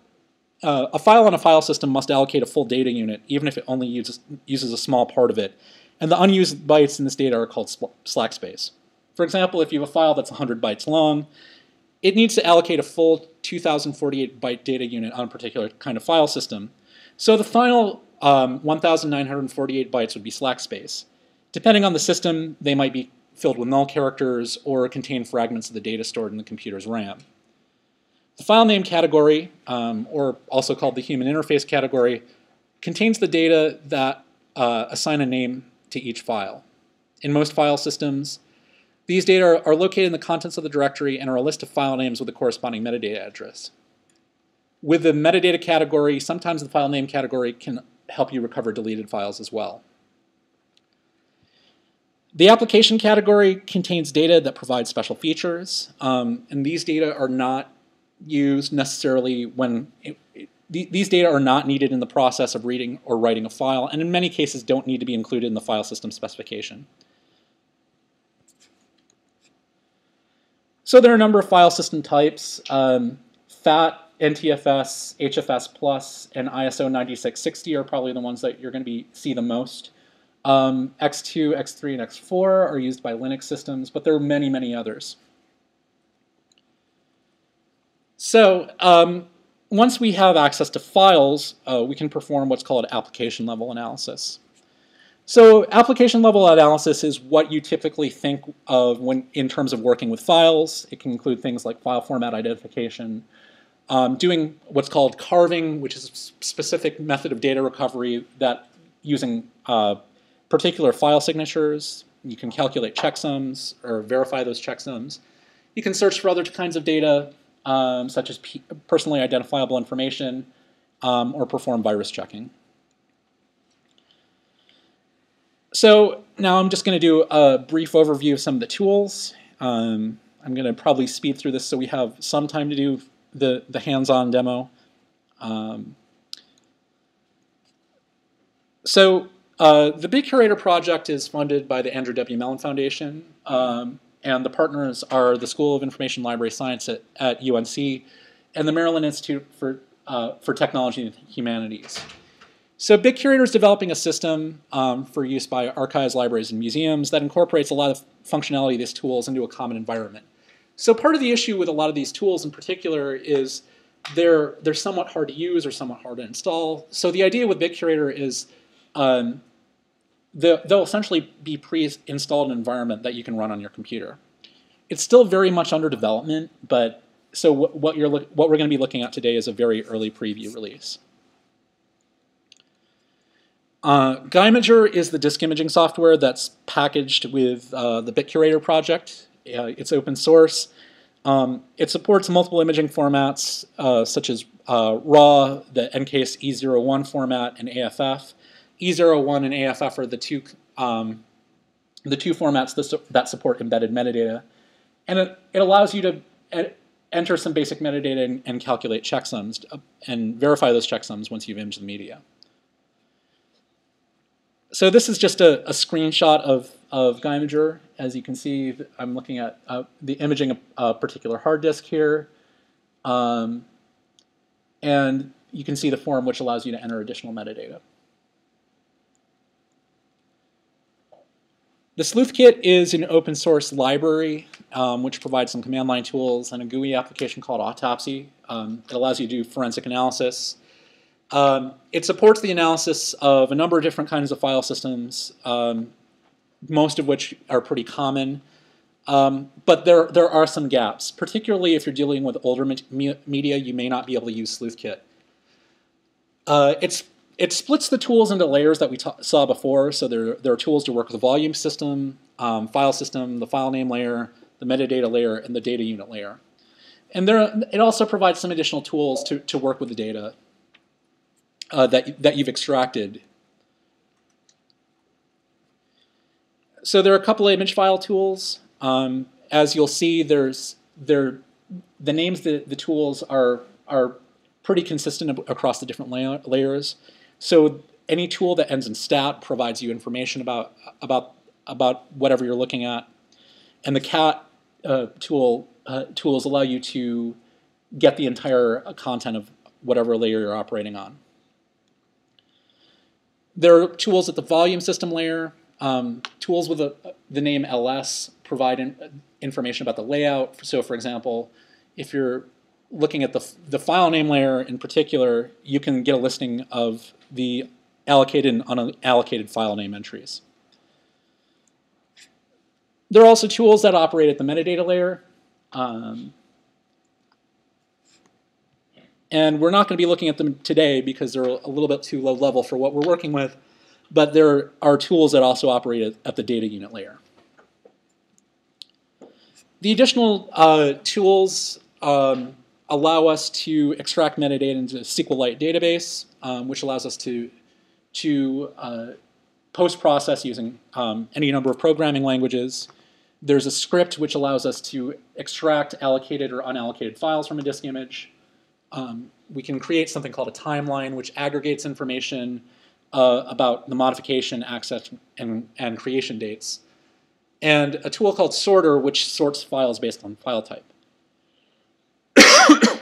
Speaker 2: uh, a file on a file system must allocate a full data unit, even if it only uses, uses a small part of it. And the unused bytes in this data are called slack space. For example, if you have a file that's 100 bytes long, it needs to allocate a full 2048 byte data unit on a particular kind of file system. So the final um, 1948 bytes would be slack space. Depending on the system, they might be filled with null characters or contain fragments of the data stored in the computer's RAM. The file name category, um, or also called the human interface category, contains the data that uh, assign a name to each file. In most file systems, these data are located in the contents of the directory and are a list of file names with a corresponding metadata address. With the metadata category, sometimes the file name category can help you recover deleted files as well. The application category contains data that provides special features, um, and these data are not used necessarily when it, it, these data are not needed in the process of reading or writing a file, and in many cases don't need to be included in the file system specification. So there are a number of file system types. Um, FAT, NTFS, HFS Plus, and ISO 9660 are probably the ones that you're going to be see the most. Um, ext2, ext3, and ext4 are used by Linux systems, but there are many, many others. So um, once we have access to files, uh, we can perform what's called application level analysis. So application level analysis is what you typically think of when in terms of working with files. It can include things like file format identification, um, doing what's called carving, which is a specific method of data recovery that using uh, particular file signatures. You can calculate checksums or verify those checksums. You can search for other kinds of data. um, such as personally identifiable information, um, or perform virus checking. So now I'm just going to do a brief overview of some of the tools. Um, I'm going to probably speed through this so we have some time to do the, the hands-on demo. Um, so uh, the BitCurator project is funded by the Andrew W. Mellon Foundation, um, and the partners are the School of Information Library Science at, at UNC and the Maryland Institute for, uh, for Technology and Humanities. So BitCurator is developing a system um, for use by archives, libraries, and museums that incorporates a lot of functionality of these tools into a common environment. So part of the issue with a lot of these tools in particular is they're, they're somewhat hard to use or somewhat hard to install. So the idea with BitCurator is um, the, they'll essentially be pre-installed an environment that you can run on your computer. It's still very much under development, but so what, you're what we're going to be looking at today is a very early preview release. Uh, is the disk imaging software that's packaged with uh, the BitCurator project. Uh, it's open source. Um, it supports multiple imaging formats uh, such as uh, RAW, the EnCase E01 format, and AFF. E01 and AFF are the two um, the two formats that support embedded metadata, and it, it allows you to enter some basic metadata and, and calculate checksums uh, and verify those checksums once you've imaged the media. So this is just a, a screenshot of, of Guymager. As you can see, I'm looking at uh, the imaging a, a, particular hard disk here. Um, and you can see the form which allows you to enter additional metadata. The SleuthKit is an open source library um, which provides some command line tools and a GUI application called Autopsy. Um, it allows you to do forensic analysis. Um, it supports the analysis of a number of different kinds of file systems, um, most of which are pretty common. Um, but there, there are some gaps, particularly if you're dealing with older me media, you may not be able to use SleuthKit. Uh, it's it splits the tools into layers that we saw before. So there, there are tools to work with the volume system, um, file system, the file name layer, the metadata layer, and the data unit layer. And there, it also provides some additional tools to, to work with the data uh, that, that you've extracted. So there are a couple of image file tools. Um, as you'll see, there's there, the names the, the tools are, are pretty consistent across the different layers. So any tool that ends in stat provides you information about about about whatever you're looking at, and the cat uh, tool uh, tools allow you to get the entire content of whatever layer you're operating on. There are tools at the volume system layer. Um, tools with the name ls provide in, information about the layout. So, for example, if you're looking at the, the file name layer in particular, you can get a listing of the allocated and unallocated file name entries. There are also tools that operate at the metadata layer. Um, and we're not going to be looking at them today because they're a little bit too low level for what we're working with, but there are tools that also operate at the data unit layer. The additional uh, tools um, allow us to extract metadata into a SQLite database, um, which allows us to, to uh, post-process using um, any number of programming languages. There's a script which allows us to extract allocated or unallocated files from a disk image. Um, we can create something called a timeline, which aggregates information uh, about the modification, access, and, and creation dates. And a tool called sorter, which sorts files based on file type. [coughs]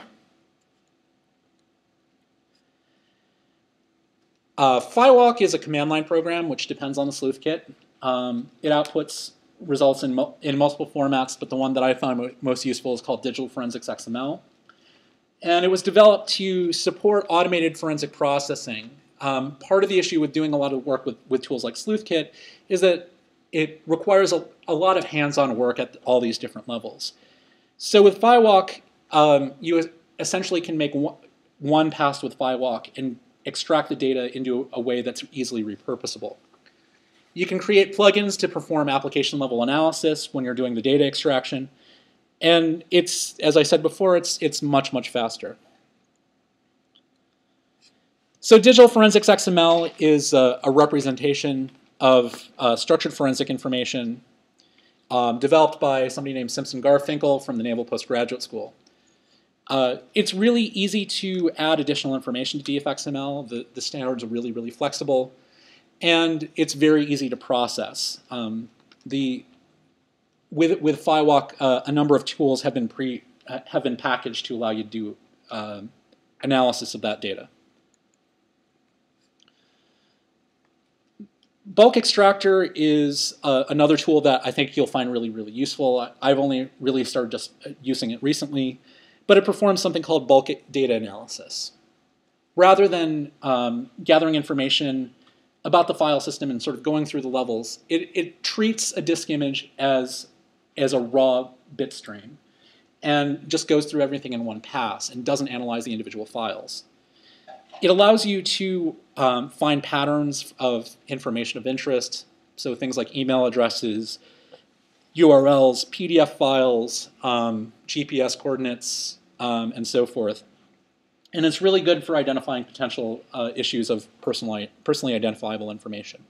Speaker 2: uh, is a command line program which depends on the SleuthKit. Um, it outputs results in, in multiple formats, but the one that I found most useful is called Digital Forensics XML. And it was developed to support automated forensic processing. Um, part of the issue with doing a lot of work with, with tools like SleuthKit is that it requires a, a lot of hands-on work at all these different levels. So with fiwalk, um, you essentially can make one, one pass with fiwalk and extract the data into a way that's easily repurposable. You can create plugins to perform application level analysis when you're doing the data extraction. And it's, as I said before, it's, it's much, much faster. So digital forensics XML is a, a representation of uh, structured forensic information um, developed by somebody named Simson Garfinkel from the Naval Postgraduate School. Uh, it's really easy to add additional information to DFXML. The, the standards are really, really flexible. And it's very easy to process. Um, the, with, with fiwalk, uh, a number of tools have been, pre, uh, have been packaged to allow you to do uh, analysis of that data. Bulk extractor is uh, another tool that I think you'll find really, really useful. I've only really started just uh, using it recently, but it performs something called bulk data analysis. Rather than um, gathering information about the file system and sort of going through the levels, it, it treats a disk image as, as a raw bit stream and just goes through everything in one pass and doesn't analyze the individual files. It allows you to um, find patterns of information of interest, so things like email addresses, URLs, PDF files, um, GPS coordinates, um, and so forth. And it's really good for identifying potential uh, issues of personally, personally identifiable information.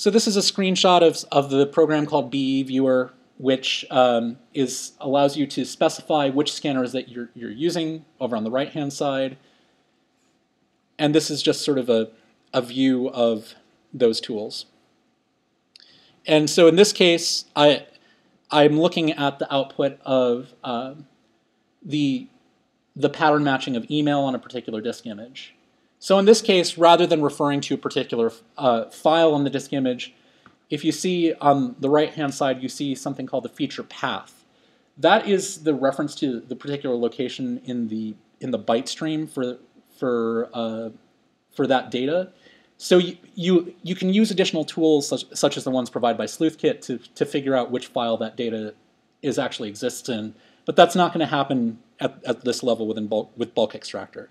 Speaker 2: So this is a screenshot of, of the program called BE Viewer, which um, is allows you to specify which scanners that you're, you're using over on the right-hand side. And this is just sort of a, a view of those tools. And so in this case, I, I'm looking at the output of uh, the, the pattern matching of email on a particular disk image. So in this case, rather than referring to a particular uh, file on the disk image, if you see on the right-hand side, you see something called the feature path. That is the reference to the particular location in the in the byte stream for for uh, for that data. So you, you you can use additional tools such, such as the ones provided by SleuthKit to to figure out which file that data is actually exists in. But that's not going to happen at, at this level within bulk, with bulk extractor.